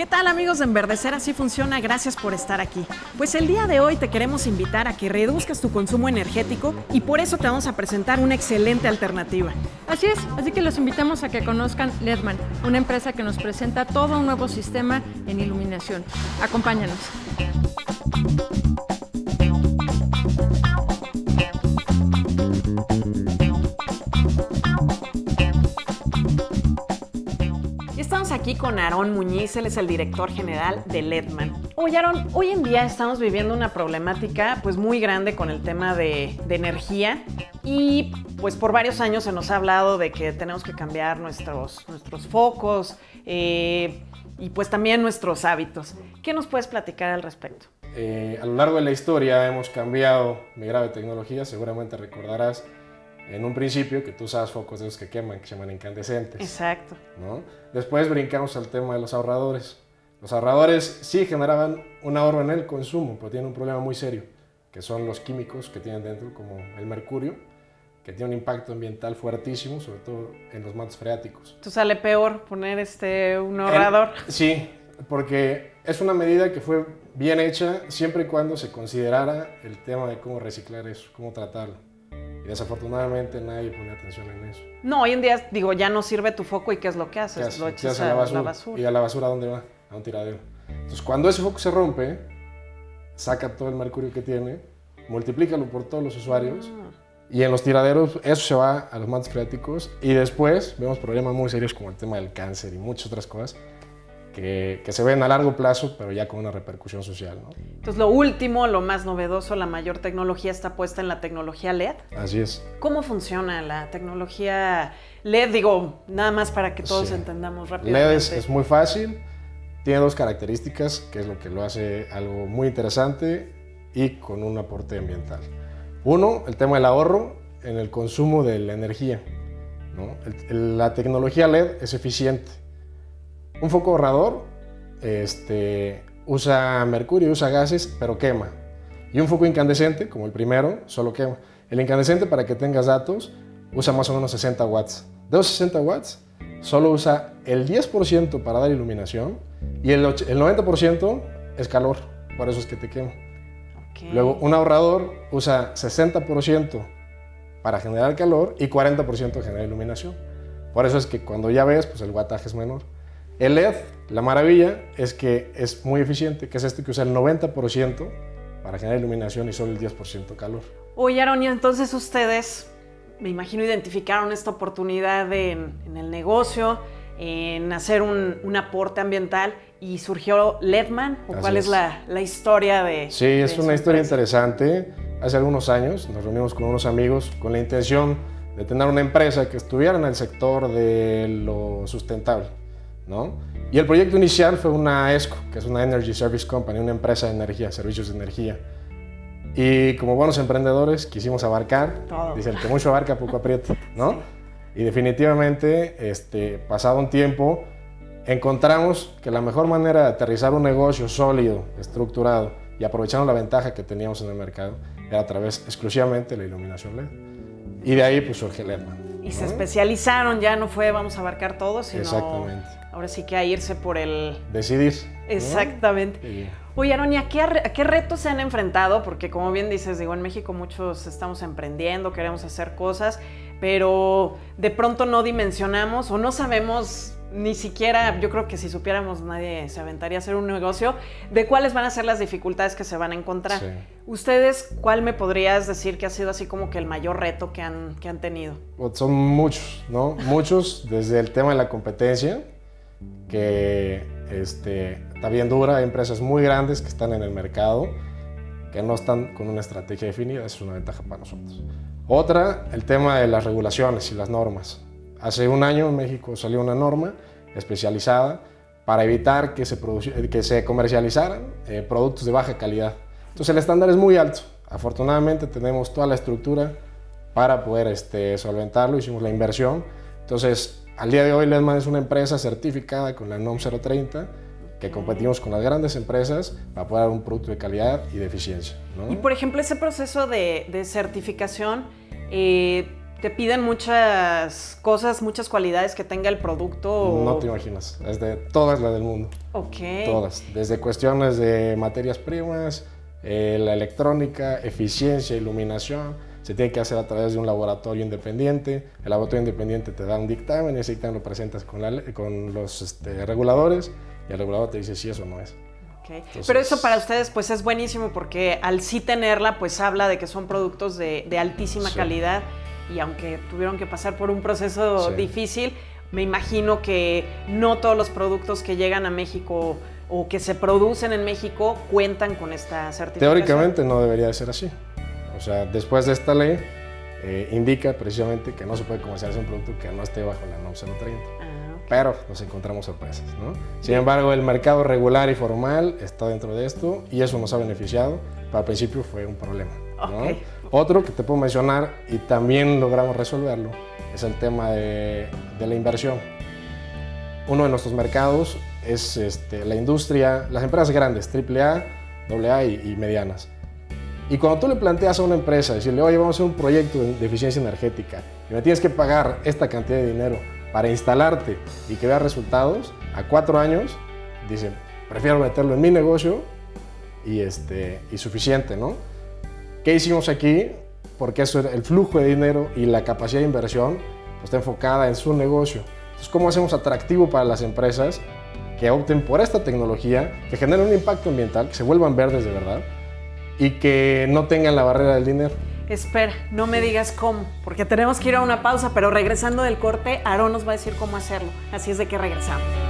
¿Qué tal amigos de Enverdecer Así Funciona? Gracias por estar aquí. Pues el día de hoy te queremos invitar a que reduzcas tu consumo energético y por eso te vamos a presentar una excelente alternativa. Así es, así que los invitamos a que conozcan Ledman, una empresa que nos presenta todo un nuevo sistema en iluminación. Acompáñanos. Aquí con Aarón Muñiz, él es el director general de Ledman. Oye, Aarón, hoy en día estamos viviendo una problemática pues muy grande con el tema de, de, energía y pues por varios años se nos ha hablado de que tenemos que cambiar nuestros, nuestros focos eh, y pues también nuestros hábitos. ¿Qué nos puedes platicar al respecto? Eh, a lo largo de la historia hemos cambiado, migrado de tecnología, seguramente recordarás en un principio que tú usabas focos de esos que queman, que se llaman incandescentes. Exacto. ¿no? Después brincamos al tema de los ahorradores. Los ahorradores sí generaban un ahorro en el consumo, pero tienen un problema muy serio, que son los químicos que tienen dentro, como el mercurio, que tiene un impacto ambiental fuertísimo, sobre todo en los mantos freáticos. ¿Tú sale peor poner este, un ahorrador? El, sí, porque es una medida que fue bien hecha siempre y cuando se considerara el tema de cómo reciclar eso, cómo tratarlo. Desafortunadamente nadie pone atención en eso. No, hoy en día, digo, ya no sirve tu foco y ¿qué es lo que haces? Lo echas ¿Qué a la basura? la basura. ¿Y a la basura dónde va? A un tiradero. Entonces, cuando ese foco se rompe, saca todo el mercurio que tiene, multiplícalo por todos los usuarios. Ah. Y en los tiraderos eso se va a los mantos freáticos y después vemos problemas muy serios como el tema del cáncer y muchas otras cosas que, que, se ven a largo plazo, pero ya con una repercusión social. ¿no? Entonces, lo último, lo más novedoso, la mayor tecnología está puesta en la tecnología LED. Así es. ¿Cómo funciona la tecnología LED? Digo, nada más para que todos Sí. entendamos rápidamente. LED es, es muy fácil, tiene dos características, que es lo que lo hace algo muy interesante y con un aporte ambiental. Uno, el tema del ahorro en el consumo de la energía. ¿no? El- el- la tecnología LED es eficiente. Un foco ahorrador este, usa mercurio, usa gases, pero quema. Y un foco incandescente, como el primero, solo quema. El incandescente, para que tengas datos, usa más o menos 60 watts. De esos 60 watts, solo usa el 10% para dar iluminación y el, och- el 90% es calor. Por eso es que te quema. Ok. Luego, un ahorrador usa 60% para generar calor y 40% genera iluminación. Por eso es que cuando ya ves, pues el wattaje es menor. El LED, la maravilla es que es muy eficiente, que es este que usa el 90% para generar iluminación y solo el 10% calor. Oye, Aaron, y entonces ustedes, me imagino, identificaron esta oportunidad en, en el negocio, en hacer un, un aporte ambiental y surgió Ledman, o Así cuál es, es. la, la historia de. Sí, es de una historia empresa? interesante. Hace algunos años nos reunimos con unos amigos con la intención de tener una empresa que estuviera en el sector de lo sustentable, ¿no? Y el proyecto inicial fue una ESCO, que es una Energy Service Company, una empresa de energía, servicios de energía. Y como buenos emprendedores quisimos abarcar, Todo. dice el que mucho abarca poco aprieta, ¿no? Y definitivamente, este, pasado un tiempo, encontramos que la mejor manera de aterrizar un negocio sólido, estructurado y aprovechando la ventaja que teníamos en el mercado era a través exclusivamente de la iluminación LED. Y de ahí pues surge LEDman. Y se especializaron, ya no fue vamos a abarcar todo, sino. Exactamente. Ahora sí que a irse por el. Decidir. ¿no? Exactamente. Y- Oye, Aaron, ¿y a qué, a qué retos se han enfrentado? Porque como bien dices, digo, en México muchos estamos emprendiendo, queremos hacer cosas, pero de pronto no dimensionamos o no sabemos ni siquiera, yo creo que si supiéramos nadie se aventaría a hacer un negocio, de cuáles van a ser las dificultades que se van a encontrar. Sí. Ustedes, ¿cuál me podrías decir que ha sido así como que el mayor reto que han, que han tenido? Pues Son muchos, ¿no? Muchos, desde el tema de la competencia, que este, está bien dura, hay empresas muy grandes que están en el mercado, que no están con una estrategia definida, es una ventaja para nosotros. Otra, el tema de las regulaciones y las normas. Hace un año en México salió una norma especializada para evitar que se, produci- que se comercializaran eh, productos de baja calidad. Entonces el estándar es muy alto. Afortunadamente tenemos toda la estructura para poder este, solventarlo, hicimos la inversión. Entonces, al día de hoy Ledman es una empresa certificada con la NOM 030 que competimos con las grandes empresas para poder dar un producto de calidad y de eficiencia. ¿no? Y por ejemplo, ese proceso de, de certificación, eh, ¿Te piden muchas cosas, muchas cualidades que tenga el producto? No te imaginas, es de todas las del mundo. Ok. Todas, desde cuestiones de materias primas, eh, la electrónica, eficiencia, iluminación, se tiene que hacer a través de un laboratorio independiente. El laboratorio independiente te da un dictamen y ese dictamen lo presentas con, la, con los este, reguladores y el regulador te dice si eso no es. Pero eso para ustedes pues es buenísimo porque al sí tenerla pues habla de que son productos de, altísima calidad y aunque tuvieron que pasar por un proceso difícil, me imagino que no todos los productos que llegan a México o que se producen en México cuentan con esta certificación. Teóricamente no debería de ser así. O sea, después de esta ley eh, indica precisamente que no se puede comercializar un producto que no esté bajo la NOM 030 pero nos encontramos sorpresas. ¿no? Sin embargo, el mercado regular y formal está dentro de esto y eso nos ha beneficiado. Para el principio fue un problema. Otro que te puedo mencionar y también logramos resolverlo es el tema de, la inversión. Uno de nuestros mercados es este, la industria, las empresas grandes, AAA, AA y, y medianas. Y cuando tú le planteas a una empresa, decirle, oye, vamos a hacer un proyecto de eficiencia energética y me tienes que pagar esta cantidad de dinero para instalarte y que veas resultados, a cuatro años, dicen, prefiero meterlo en mi negocio y, este, y suficiente, ¿no? ¿Qué hicimos aquí? Porque eso, el flujo de dinero y la capacidad de inversión pues, está enfocada en su negocio. Entonces, ¿cómo hacemos atractivo para las empresas que opten por esta tecnología, que generen un impacto ambiental, que se vuelvan verdes de verdad y que no tengan la barrera del dinero? Espera, no me digas cómo, porque tenemos que ir a una pausa, pero regresando del corte, Aarón nos va a decir cómo hacerlo. Así es de que regresamos.